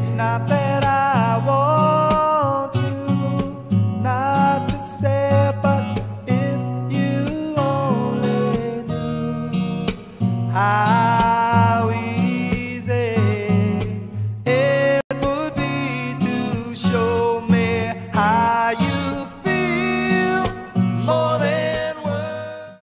It's not that I want you not to say, but if you only knew how easy it would be to show me how.